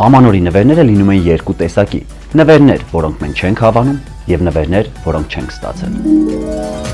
Ամանորի նվերները լինում են երկու տեսակի՝ նվերներ, որոնք մենք չենք հավանում, եւ նվերներ, որոնք չենք ստացել։